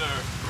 after